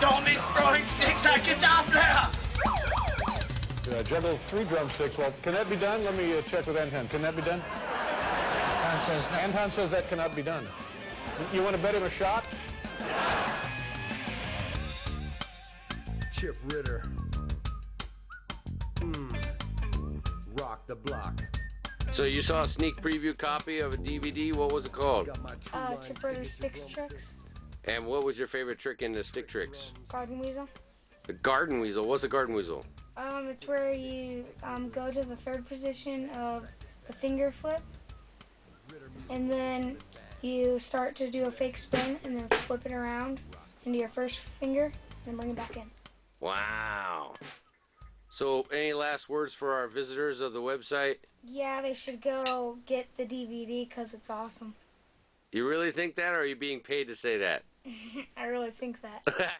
Donnie's throwing sticks! Uh, juggle three drumsticks. Well, can that be done? Let me uh, check with Anton. Can that be done? Anton says, no. Anton says that cannot be done. You want to bet him a shot? Chip Ritter. Hmm. Rock the block. So you saw a sneak preview copy of a DVD. What was it called? Got my true Uh, line Chip Ritter finish Sticks Tricks, And what was your favorite trick in the stick tricks? Garden Weasel. The garden weasel. What's a garden weasel? Um, it's where you um, go to the third position of the finger flip, and then you start to do a fake spin, and then flip it around into your first finger, and bring it back in. Wow. So, any last words for our visitors of the website? Yeah, they should go get the DVD because it's awesome. You really think that, or are you being paid to say that? I really think that.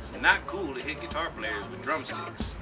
It's not cool to hit guitar players with drumsticks.